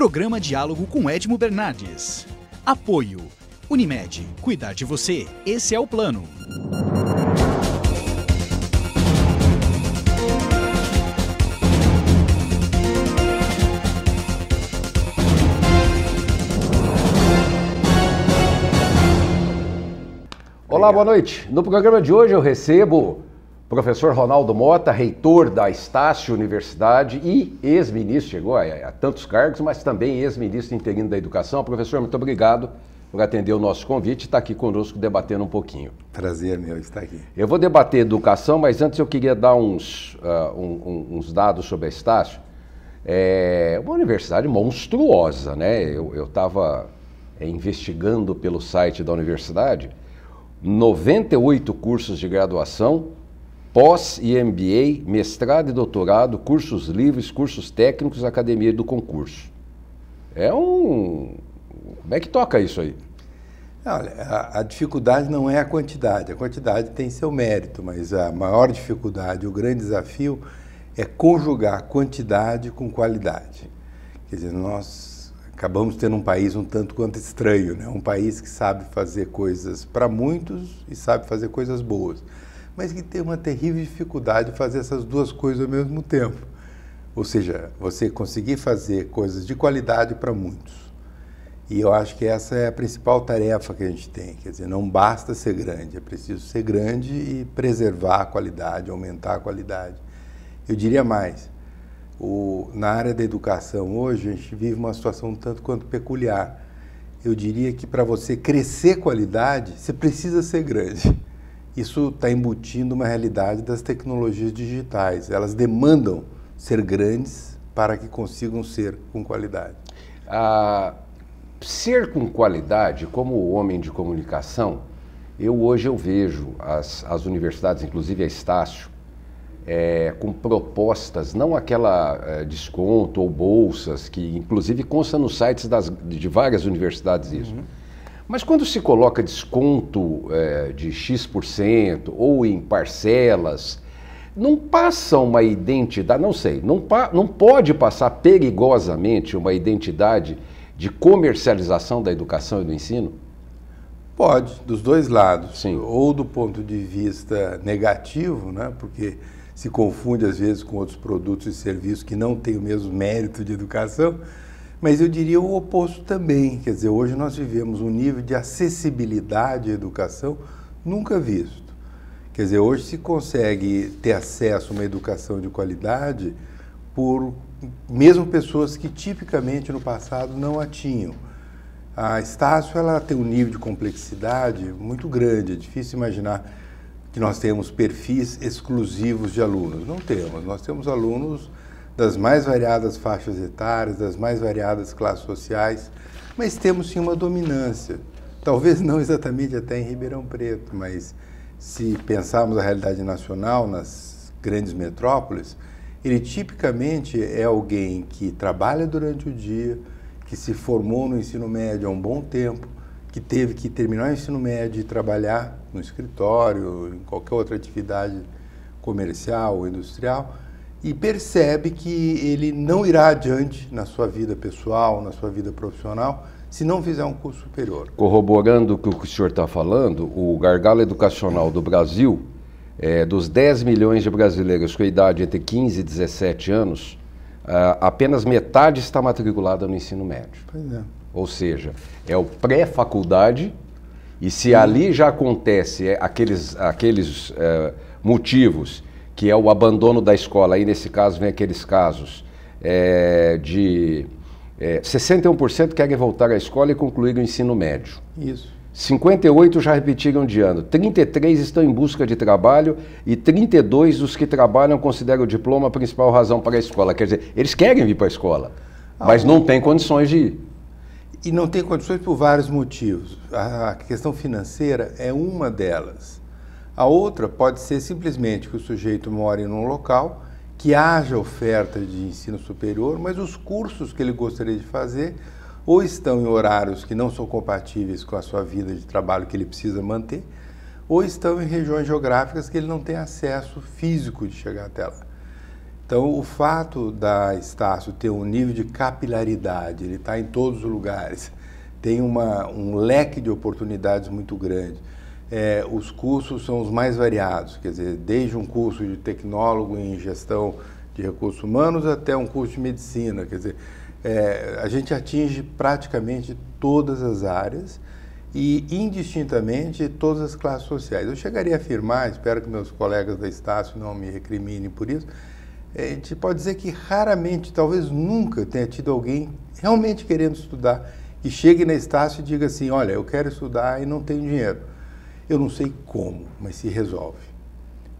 Programa Diálogo com Edmo Bernardes. Apoio. Unimed. Cuidar de você. Esse é o plano. Olá, boa noite. No programa de hoje eu recebo Professor Ronaldo Mota, reitor da Estácio Universidade e ex-ministro, chegou a, a, tantos cargos, mas também ex-ministro interino da Educação. Professor, muito obrigado por atender o nosso convite e estar aqui conosco debatendo um pouquinho. Prazer meu estar aqui. Eu vou debater educação, mas antes eu queria dar uns, uh, um, um, uns dados sobre a Estácio. É uma universidade monstruosa, né? Eu estava é, investigando pelo site da universidade, 98 cursos de graduação, pós e MBA, mestrado e doutorado, cursos livres, cursos técnicos, academia do concurso. É um. Como é que toca isso aí? Olha, a, a, dificuldade não é a quantidade, a quantidade tem seu mérito, mas a maior dificuldade, o grande desafio é conjugar quantidade com qualidade. Quer dizer, nós acabamos tendo um país um tanto quanto estranho, né? um país que sabe fazer coisas para muitos e sabe fazer coisas boas mas que tem uma terrível dificuldade de fazer essas duas coisas ao mesmo tempo. Ou seja, você conseguir fazer coisas de qualidade para muitos. E eu acho que essa é a principal tarefa que a gente tem. Quer dizer, não basta ser grande, é preciso ser grande e preservar a qualidade, aumentar a qualidade. Eu diria mais, o, na área da educação hoje, a gente vive uma situação tanto quanto peculiar. Eu diria que para você crescer qualidade, você precisa ser grande. Isso está embutindo uma realidade das tecnologias digitais. Elas demandam ser grandes para que consigam ser com qualidade. Ah, ser com qualidade, como homem de comunicação, eu hoje eu vejo as, as universidades, inclusive a Estácio, é, com propostas, não aquela é, desconto ou bolsas, que inclusive consta nos sites das, de várias universidades isso. Uhum mas quando se coloca desconto é, de X% ou em parcelas, não passa uma identidade, não sei, não, não pode passar perigosamente uma identidade de comercialização da educação e do ensino? Pode, dos dois lados. Sim. Ou do ponto de vista negativo, né? porque se confunde às vezes com outros produtos e serviços que não têm o mesmo mérito de educação mas eu diria o oposto também. Quer dizer, hoje nós vivemos um nível de acessibilidade à educação nunca visto. Quer dizer, hoje se consegue ter acesso a uma educação de qualidade por mesmo pessoas que tipicamente no passado não a tinham. A Estácio ela tem um nível de complexidade muito grande, é difícil imaginar que nós temos perfis exclusivos de alunos. Não temos, nós temos alunos das mais variadas faixas etárias, das mais variadas classes sociais, mas temos sim uma dominância. Talvez não exatamente até em Ribeirão Preto, mas se pensarmos a realidade nacional nas grandes metrópoles, ele tipicamente é alguém que trabalha durante o dia, que se formou no ensino médio há um bom tempo, que teve que terminar o ensino médio e trabalhar no escritório, em qualquer outra atividade comercial ou industrial, e percebe que ele não irá adiante na sua vida pessoal, na sua vida profissional, se não fizer um curso superior. Corroborando o que o senhor está falando, o gargalo educacional do Brasil, é, dos 10 milhões de brasileiros com idade entre 15 e 17 anos, uh, apenas metade está matriculada no ensino médio. Pois é. Ou seja, é o pré-faculdade, e se Sim. ali já acontece é, aqueles, aqueles uh, motivos que é o abandono da escola. Aí, nesse caso, vem aqueles casos é, de é, 61% querem voltar à escola e concluir o ensino médio. Isso. 58 já repetiram de ano, 33 estão em busca de trabalho e 32 dos que trabalham consideram o diploma a principal razão para a escola. Quer dizer, eles querem vir para a escola, ah, mas não têm condições de ir. E não tem condições por vários motivos. A questão financeira é uma delas. A outra pode ser simplesmente que o sujeito mora em um local, que haja oferta de ensino superior, mas os cursos que ele gostaria de fazer ou estão em horários que não são compatíveis com a sua vida de trabalho que ele precisa manter, ou estão em regiões geográficas que ele não tem acesso físico de chegar até lá. Então, o fato da Estácio ter um nível de capilaridade, ele está em todos os lugares, tem uma, um leque de oportunidades muito grande. É, os cursos são os mais variados, quer dizer, desde um curso de tecnólogo em gestão de recursos humanos até um curso de medicina, quer dizer, é, a gente atinge praticamente todas as áreas e indistintamente todas as classes sociais. Eu chegaria a afirmar, espero que meus colegas da Estácio não me recriminem por isso, é, a gente pode dizer que raramente, talvez nunca, tenha tido alguém realmente querendo estudar que chegue na Estácio e diga assim: olha, eu quero estudar e não tenho dinheiro. Eu não sei como, mas se resolve.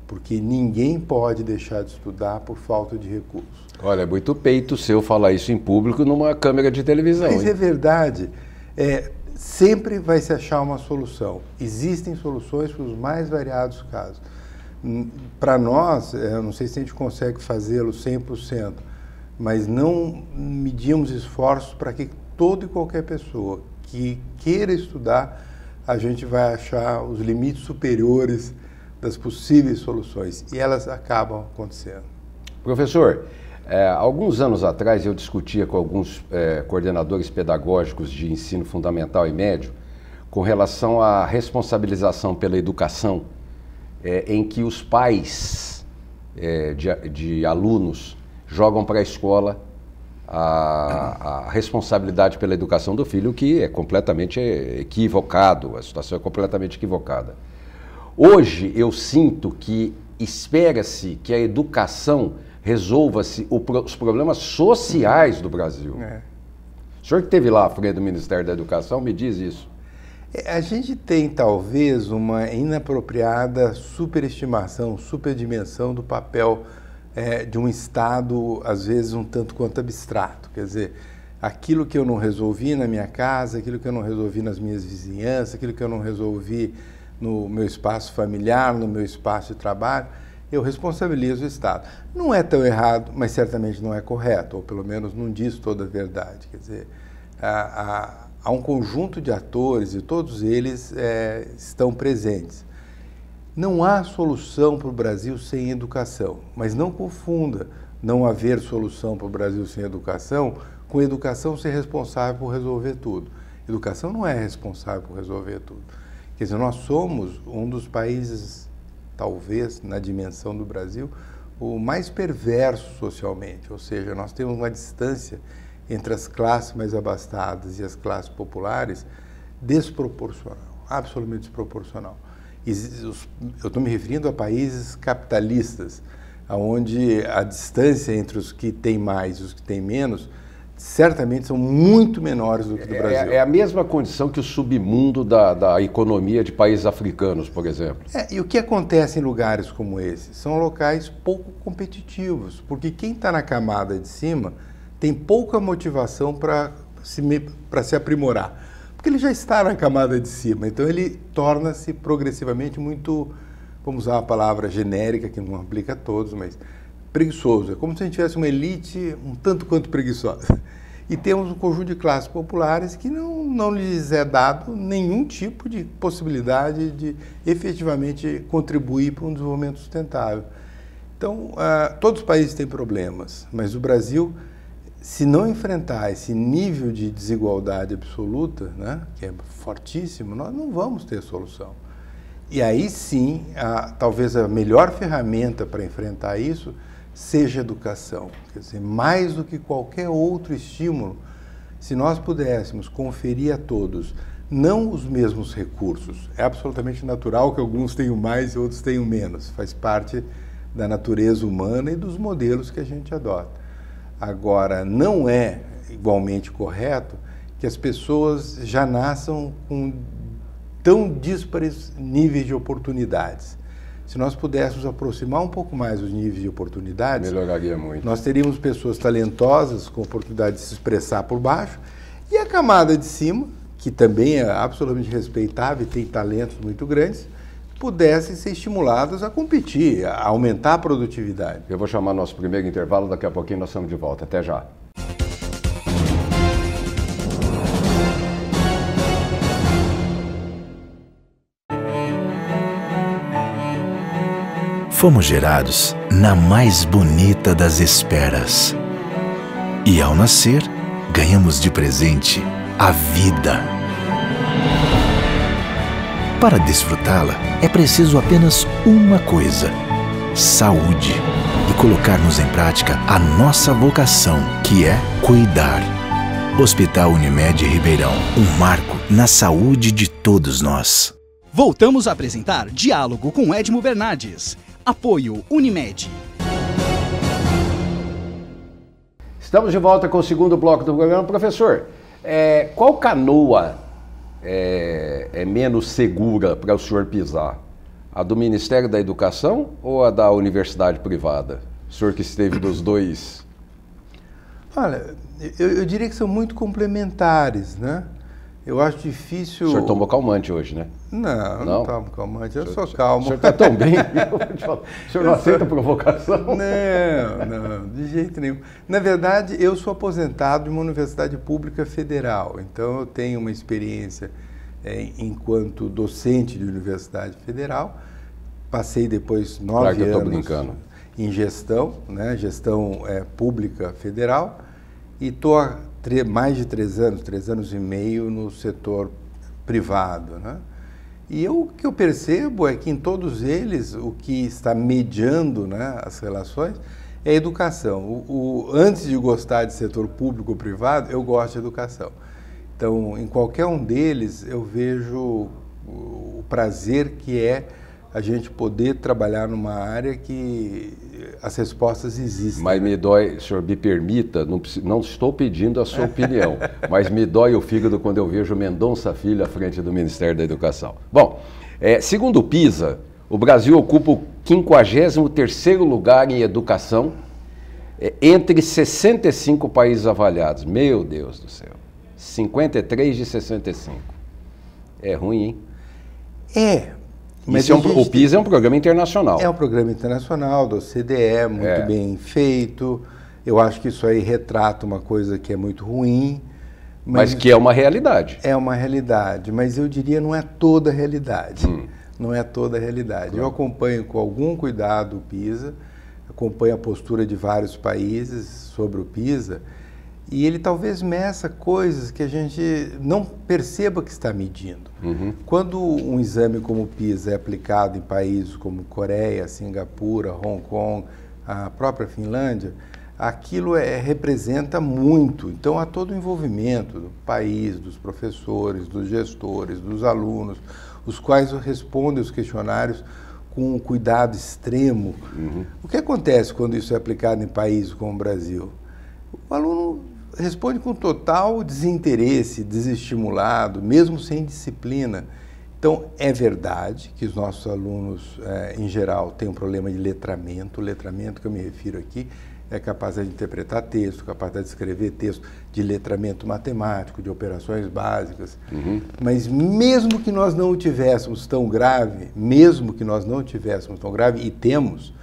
Porque ninguém pode deixar de estudar por falta de recursos. Olha, é muito peito seu falar isso em público numa câmera de televisão. Mas hein? é verdade. É, sempre vai se achar uma solução. Existem soluções para os mais variados casos. Para nós, é, eu não sei se a gente consegue fazê-lo 100%, mas não medimos esforços para que toda e qualquer pessoa que queira estudar, a gente vai achar os limites superiores das possíveis soluções e elas acabam acontecendo. Professor, é, alguns anos atrás eu discutia com alguns é, coordenadores pedagógicos de ensino fundamental e médio com relação à responsabilização pela educação é, em que os pais é, de, de, alunos jogam para a escola a, a, responsabilidade pela educação do filho, que é completamente equivocado, a situação é completamente equivocada. Hoje eu sinto que espera-se que a educação resolva-se os problemas sociais do Brasil. É. O senhor que esteve lá à frente do Ministério da Educação me diz isso. É, a gente tem talvez uma inapropriada superestimação, superdimensão do papel é, de um Estado, às vezes um tanto quanto abstrato. Quer dizer, aquilo que eu não resolvi na minha casa, aquilo que eu não resolvi nas minhas vizinhanças, aquilo que eu não resolvi no meu espaço familiar, no meu espaço de trabalho, eu responsabilizo o Estado. Não é tão errado, mas certamente não é correto, ou pelo menos não diz toda a verdade. Quer dizer, a, a há um conjunto de atores e todos eles é, estão presentes. Não há solução para o Brasil sem educação, mas não confunda não haver solução para o Brasil sem educação com educação ser responsável por resolver tudo. Educação não é responsável por resolver tudo. Quer dizer, nós somos um dos países, talvez na dimensão do Brasil, o mais perverso socialmente, ou seja, nós temos uma distância entre as classes mais abastadas e as classes populares desproporcional, absolutamente desproporcional. Eu estou me referindo a países capitalistas, onde a distância entre os que têm mais e os que têm menos certamente são muito menores do que do é, Brasil. É, é a mesma condição que o submundo da, da economia de países africanos, por exemplo. É, e o que acontece em lugares como esse? São locais pouco competitivos, porque quem está na camada de cima tem pouca motivação para se, se aprimorar. Porque ele já está na camada de cima, então ele torna-se progressivamente muito, vamos usar a palavra genérica, que não aplica a todos, mas preguiçoso. É como se a gente tivesse uma elite um tanto quanto preguiçosa. E temos um conjunto de classes populares que não, não lhes é dado nenhum tipo de possibilidade de efetivamente contribuir para um desenvolvimento sustentável. Então, uh, todos os países têm problemas, mas o Brasil se não enfrentar esse nível de desigualdade absoluta, né, que é fortíssimo, nós não vamos ter solução. E aí sim, a, talvez a melhor ferramenta para enfrentar isso seja educação. Quer dizer, mais do que qualquer outro estímulo, se nós pudéssemos conferir a todos não os mesmos recursos, é absolutamente natural que alguns tenham mais e outros tenham menos, faz parte da natureza humana e dos modelos que a gente adota Agora, não é igualmente correto que as pessoas já nasçam com tão díspares níveis de oportunidades. Se nós pudéssemos aproximar um pouco mais os níveis de oportunidades, melhoraria muito. Nós teríamos pessoas talentosas com oportunidade de se expressar por baixo e a camada de cima, que também é absolutamente respeitável e tem talentos muito grandes, pudessem ser estimuladas a competir, a aumentar a produtividade. Eu vou chamar nosso primeiro intervalo, daqui a pouquinho nós estamos de volta. Até já. Fomos gerados na mais bonita das esperas. E ao nascer, ganhamos de presente a vida. Para desfrutá-la, é preciso apenas uma coisa: saúde. E colocarmos em prática a nossa vocação, que é cuidar. Hospital Unimed Ribeirão um marco na saúde de todos nós. Voltamos a apresentar Diálogo com Edmo Bernardes. Apoio Unimed. Estamos de volta com o segundo bloco do programa. Professor, é, qual canoa é, é menos segura para o senhor pisar? A do Ministério da Educação ou a da universidade privada? O senhor que esteve dos dois. Olha, eu, eu diria que são muito complementares, né? Eu acho difícil. O senhor tomou calmante hoje, né? Não, não, não tomo calmante, eu sou calmo. O senhor está tão bem. o senhor não aceita provocação? Não, não, de jeito nenhum. Na verdade, eu sou aposentado de uma universidade pública federal, então eu tenho uma experiência é, enquanto docente de universidade federal. Passei depois nove claro anos brincando. em gestão, né, gestão é, pública federal, e estou mais de três anos, três anos e meio no setor privado, né? E eu, o que eu percebo é que em todos eles o que está mediando né, as relações é a educação. O, o, antes de gostar de setor público ou privado, eu gosto de educação. Então, em qualquer um deles, eu vejo o prazer que é a gente poder trabalhar numa área que as respostas existem. Mas me dói, senhor, me permita, não, não estou pedindo a sua opinião, mas me dói o fígado quando eu vejo Mendonça Filho à frente do Ministério da Educação. Bom, é, segundo o PISA, o Brasil ocupa o 53º lugar em educação é, entre 65 países avaliados. Meu Deus do céu. 53 de 65. É ruim, hein? É, mas é um, o PISA é um programa internacional. É um programa internacional do CDE, muito é. bem feito. Eu acho que isso aí retrata uma coisa que é muito ruim. Mas, mas que é uma realidade. É uma realidade, mas eu diria não é toda a realidade. Hum. Não é toda a realidade. Claro. Eu acompanho com algum cuidado o PISA, acompanho a postura de vários países sobre o PISA e ele talvez meça coisas que a gente não perceba que está medindo. Uhum. Quando um exame como o PISA é aplicado em países como Coreia, Singapura, Hong Kong, a própria Finlândia, aquilo é, representa muito. Então há todo o envolvimento do país, dos professores, dos gestores, dos alunos, os quais respondem os questionários com um cuidado extremo. Uhum. O que acontece quando isso é aplicado em países como o Brasil? O aluno responde com total desinteresse, desestimulado, mesmo sem disciplina. Então, é verdade que os nossos alunos, é, em geral, têm um problema de letramento. O letramento que eu me refiro aqui é capacidade de interpretar texto, capacidade de escrever texto, de letramento matemático, de operações básicas. Uhum. Mas mesmo que nós não o tivéssemos tão grave, mesmo que nós não o tivéssemos tão grave, e temos,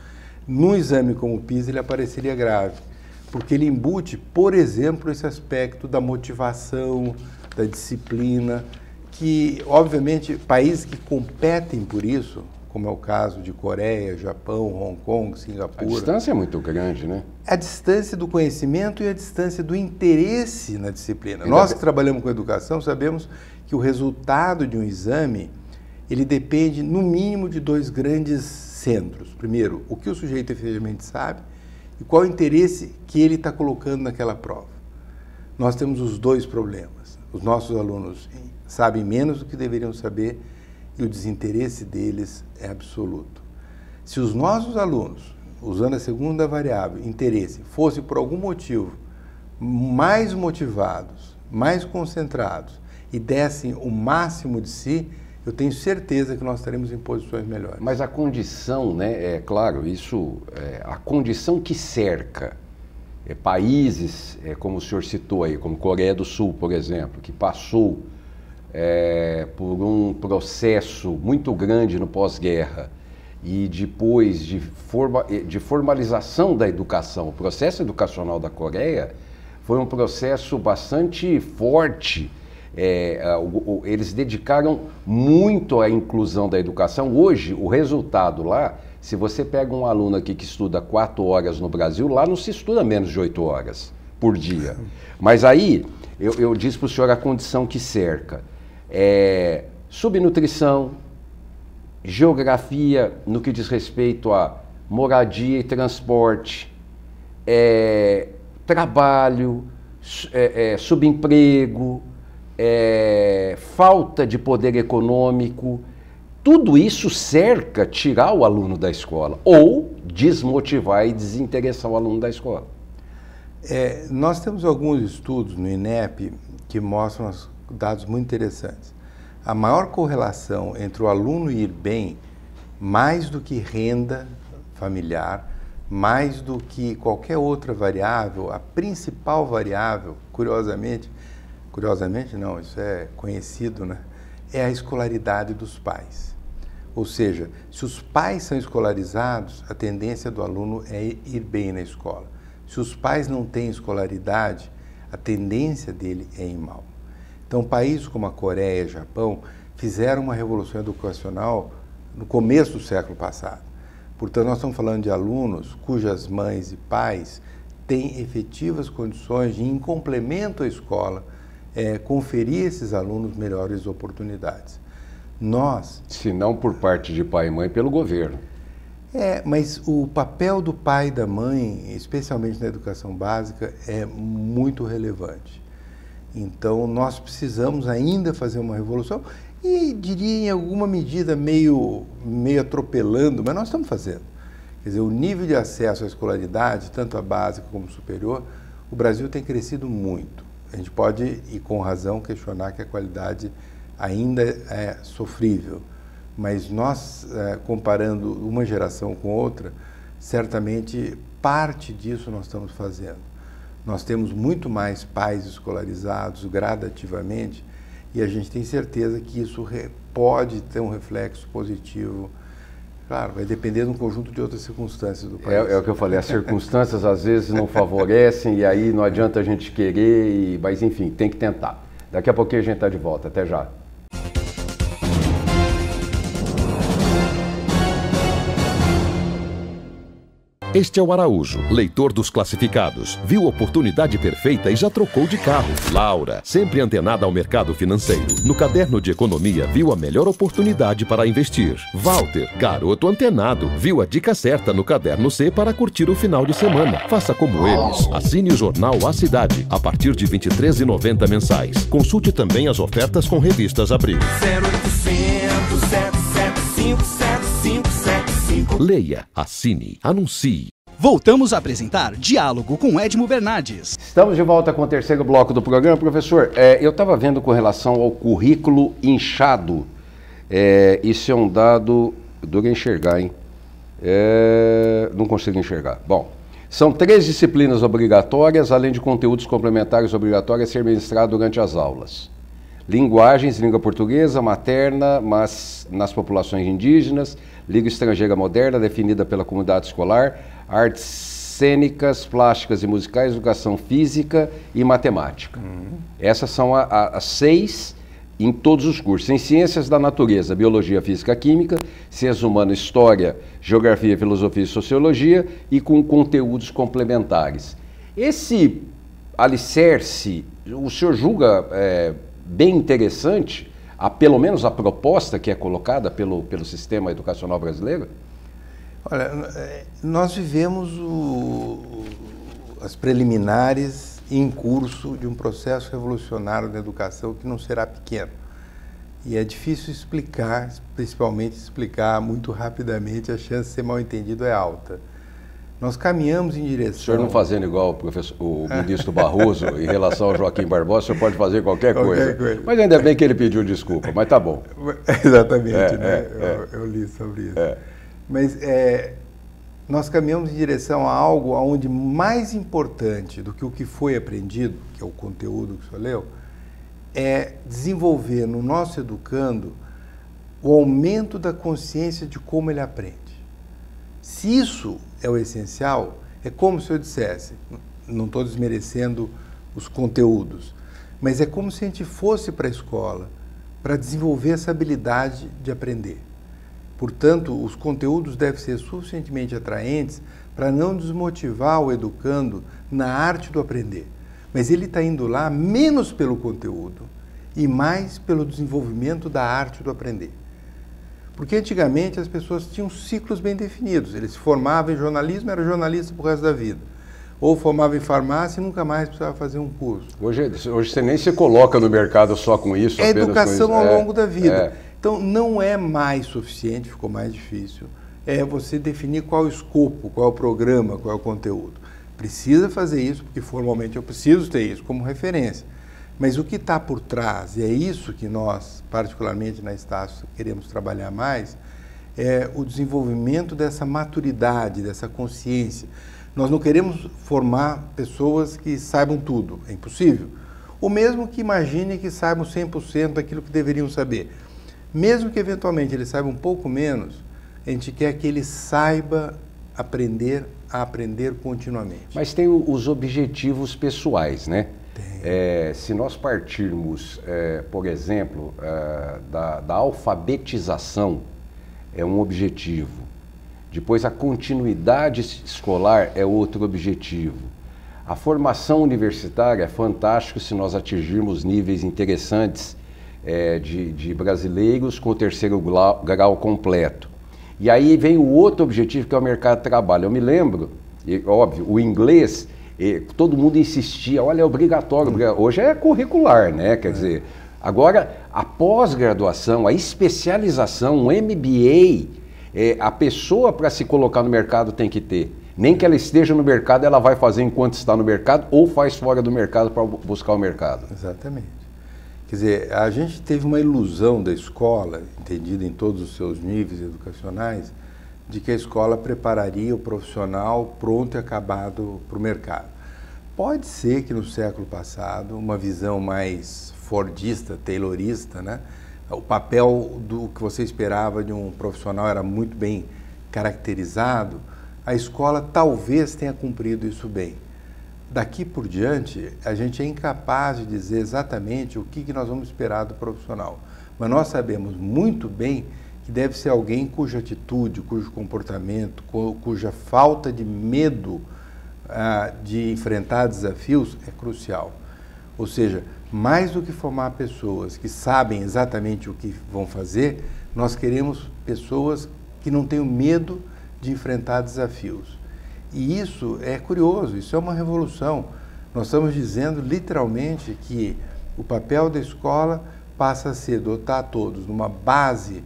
num exame como o PISA ele apareceria grave porque ele embute, por exemplo, esse aspecto da motivação, da disciplina, que, obviamente, países que competem por isso, como é o caso de Coreia, Japão, Hong Kong, Singapura. A distância é muito grande, né? A distância do conhecimento e a distância do interesse na disciplina. Ainda Nós que trabalhamos com educação sabemos que o resultado de um exame ele depende, no mínimo, de dois grandes centros. Primeiro, o que o sujeito efetivamente sabe e qual o interesse que ele está colocando naquela prova. Nós temos os dois problemas. Os nossos alunos sabem menos do que deveriam saber e o desinteresse deles é absoluto. Se os nossos alunos, usando a segunda variável, interesse, fossem por algum motivo mais motivados, mais concentrados e dessem o máximo de si, eu tenho certeza que nós estaremos em posições melhores. Mas a condição, né, é claro, isso, é, a condição que cerca é, países, é, como o senhor citou aí, como Coreia do Sul, por exemplo, que passou é, por um processo muito grande no pós-guerra e depois de, forma, de formalização da educação, o processo educacional da Coreia foi um processo bastante forte é, o, o, eles dedicaram muito à inclusão da educação. Hoje, o resultado lá, Se você pega um aluno aqui que estuda quatro horas no Brasil, lá não se estuda menos de oito horas por dia. Mas aí, eu, eu disse para o senhor a condição que cerca. É, subnutrição, geografia no que diz respeito a moradia e transporte, é, trabalho, é, é, subemprego, é, falta de poder econômico, tudo isso cerca tirar o aluno da escola ou desmotivar e desinteressar o aluno da escola. É, nós temos alguns estudos no INEP que mostram dados muito interessantes. A maior correlação entre o aluno ir bem, mais do que renda familiar, mais do que qualquer outra variável, a principal variável, curiosamente, curiosamente não, isso é conhecido, né? É a escolaridade dos pais. Ou seja, se os pais são escolarizados, a tendência do aluno é ir bem na escola. Se os pais não têm escolaridade, a tendência dele é ir mal. Então, países como a Coreia e Japão fizeram uma revolução educacional no começo do século passado. Portanto, nós estamos falando de alunos cujas mães e pais têm efetivas condições de, em complemento à escola, é, conferir a esses alunos melhores oportunidades. Nós. Se não por parte de pai e mãe, pelo governo. É, mas o papel do pai e da mãe, especialmente na educação básica, é muito relevante. Então, nós precisamos ainda fazer uma revolução e diria em alguma medida meio, meio atropelando, mas nós estamos fazendo. Quer dizer, o nível de acesso à escolaridade, tanto a básica como superior, o Brasil tem crescido muito. A gente pode, e com razão, questionar que a qualidade ainda é sofrível. Mas nós, é, comparando uma geração com outra, certamente parte disso nós estamos fazendo. Nós temos muito mais pais escolarizados gradativamente e a gente tem certeza que isso pode ter um reflexo positivo. Claro, vai depender de um conjunto de outras circunstâncias do país. É, é o que eu falei, as circunstâncias às vezes não favorecem e aí não adianta a gente querer, e, mas enfim, tem que tentar. Daqui a pouquinho a gente está de volta. Até já. Este é o Araújo, leitor dos classificados. Viu a oportunidade perfeita e já trocou de carro. Laura, sempre antenada ao mercado financeiro. No caderno de economia, viu a melhor oportunidade para investir. Walter, garoto antenado, viu a dica certa no caderno C para curtir o final de semana. Faça como eles. Assine o jornal A Cidade, a partir de R$ 23,90 mensais. Consulte também as ofertas com revistas Abril. 0800 775 Leia, assine, anuncie. Voltamos a apresentar Diálogo com Edmo Bernardes. Estamos de volta com o terceiro bloco do programa. Professor, é, eu estava vendo com relação ao currículo inchado. É, isso é um dado duro enxergar, hein? É, não consigo enxergar. Bom, são três disciplinas obrigatórias, além de conteúdos complementares obrigatórios a ser ministrados durante as aulas. Linguagens, língua portuguesa, materna, mas nas populações indígenas, língua estrangeira moderna, definida pela comunidade escolar, artes cênicas, plásticas e musicais, educação física e matemática. Uhum. Essas são as seis em todos os cursos. Em ciências da natureza, biologia, física, química, ciências humanas, história, geografia, filosofia e sociologia e com conteúdos complementares. Esse alicerce, o senhor julga é, bem interessante, a, pelo menos a proposta que é colocada pelo, pelo sistema educacional brasileiro? Olha, nós vivemos o, as preliminares em curso de um processo revolucionário da educação que não será pequeno. E é difícil explicar, principalmente explicar muito rapidamente, a chance de ser mal entendido é alta. Nós caminhamos em direção. O senhor não fazendo igual o, o ministro Barroso em relação ao Joaquim Barbosa, o senhor pode fazer qualquer, qualquer coisa. coisa. Mas ainda bem que ele pediu desculpa, mas tá bom. Exatamente, é, né? É, é. Eu, eu, li sobre isso. É. Mas é, nós caminhamos em direção a algo onde mais importante do que o que foi aprendido, que é o conteúdo que o senhor leu, é desenvolver no nosso educando o aumento da consciência de como ele aprende. Se isso é o essencial, é como se eu dissesse, não estou desmerecendo os conteúdos, mas é como se a gente fosse para a escola para desenvolver essa habilidade de aprender. Portanto, os conteúdos devem ser suficientemente atraentes para não desmotivar o educando na arte do aprender. Mas ele está indo lá menos pelo conteúdo e mais pelo desenvolvimento da arte do aprender. Porque antigamente as pessoas tinham ciclos bem definidos. Eles se formavam em jornalismo, era jornalista o resto da vida. Ou formava em farmácia e nunca mais precisava fazer um curso. Hoje, hoje você nem se coloca no mercado só com isso. É educação ao é, longo da vida. É. Então não é mais suficiente, ficou mais difícil, é você definir qual o escopo, qual é o programa, qual é o conteúdo. Precisa fazer isso, porque formalmente eu preciso ter isso como referência. Mas o que está por trás, e é isso que nós, particularmente na Estácio, queremos trabalhar mais, é o desenvolvimento dessa maturidade, dessa consciência. Nós não queremos formar pessoas que saibam tudo, é impossível. Ou mesmo que imaginem que saibam 100% daquilo que deveriam saber. Mesmo que eventualmente ele saiba um pouco menos, a gente quer que ele saiba aprender a aprender continuamente. Mas tem os objetivos pessoais, né? É, se nós partirmos, é, por exemplo, é, da, da, alfabetização, é um objetivo. Depois, a continuidade escolar é outro objetivo. A formação universitária é fantástico se nós atingirmos níveis interessantes é, de, de, brasileiros com o terceiro grau, grau, completo. E aí vem o outro objetivo que é o mercado de trabalho. Eu me lembro, e, óbvio, o inglês, e, todo mundo insistia, olha, é obrigatório, hoje é curricular, né? Quer é. dizer, agora a pós-graduação, a especialização, o MBA, é, a pessoa para se colocar no mercado tem que ter. Nem que ela esteja no mercado, ela vai fazer enquanto está no mercado ou faz fora do mercado para buscar o mercado. Exatamente. Quer dizer, a gente teve uma ilusão da escola, entendida em todos os seus níveis educacionais, de que a escola prepararia o profissional pronto e acabado para o mercado. Pode ser que no século passado, uma visão mais fordista, taylorista, né? o papel do que você esperava de um profissional era muito bem caracterizado, a escola talvez tenha cumprido isso bem. Daqui por diante, a gente é incapaz de dizer exatamente o que, nós vamos esperar do profissional. Mas nós sabemos muito bem que deve ser alguém cuja atitude, cujo comportamento, cuja falta de medo ah, de enfrentar desafios é crucial. Ou seja, mais do que formar pessoas que sabem exatamente o que vão fazer, nós queremos pessoas que não tenham medo de enfrentar desafios. E isso é curioso, isso é uma revolução. Nós estamos dizendo literalmente que o papel da escola passa a ser dotar todos numa base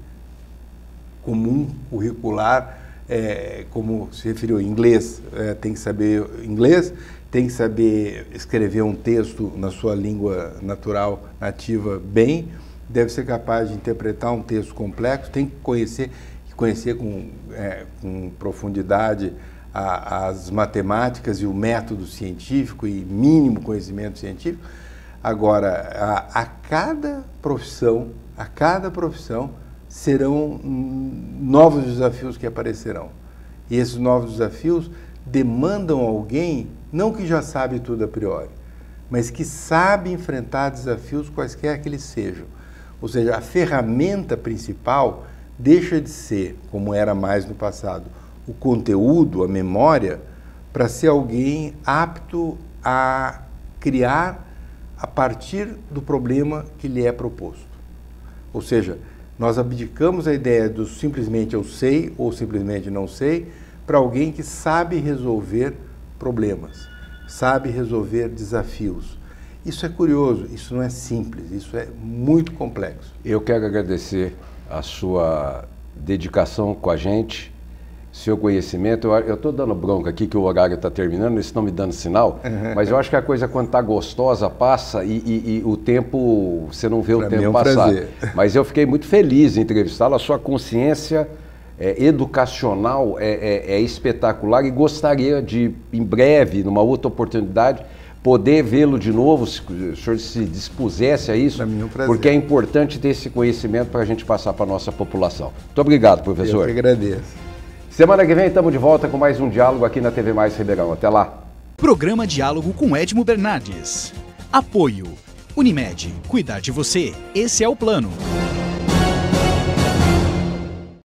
comum curricular, é, como se referiu, inglês, é, tem que saber inglês, tem que saber escrever um texto na sua língua natural, nativa, bem, deve ser capaz de interpretar um texto complexo, tem que conhecer, conhecer com, é, com profundidade a, as matemáticas e o método científico e mínimo conhecimento científico. Agora, a, a cada profissão, a cada profissão serão novos desafios que aparecerão. E esses novos desafios demandam alguém não que já sabe tudo a priori, mas que sabe enfrentar desafios quaisquer que eles sejam. Ou seja, a ferramenta principal deixa de ser, como era mais no passado, o conteúdo, a memória, para ser alguém apto a criar a partir do problema que lhe é proposto. Ou seja, nós abdicamos a ideia do simplesmente eu sei ou simplesmente não sei para alguém que sabe resolver problemas, sabe resolver desafios. Isso é curioso, isso não é simples, isso é muito complexo. Eu quero agradecer a sua dedicação com a gente seu conhecimento. Eu estou dando bronca aqui que o horário está terminando, eles estão me dando sinal, uhum. mas eu acho que a coisa quando está gostosa passa e, e, e, o tempo, você não vê pra o tempo é um passar. Prazer. Mas eu fiquei muito feliz em entrevistá-lo, a sua consciência é, educacional é, é, é espetacular e gostaria de, em breve, numa outra oportunidade, poder vê-lo de novo, se o senhor se dispusesse a isso, é porque é importante ter esse conhecimento para a gente passar para a nossa população. Muito obrigado, professor. Eu que agradeço. Semana que vem estamos de volta com mais um diálogo aqui na TV Mais Ribeirão. Até lá. Programa Diálogo com Edmo Bernardes. Apoio. Unimed. Cuidar de você. Esse é o plano.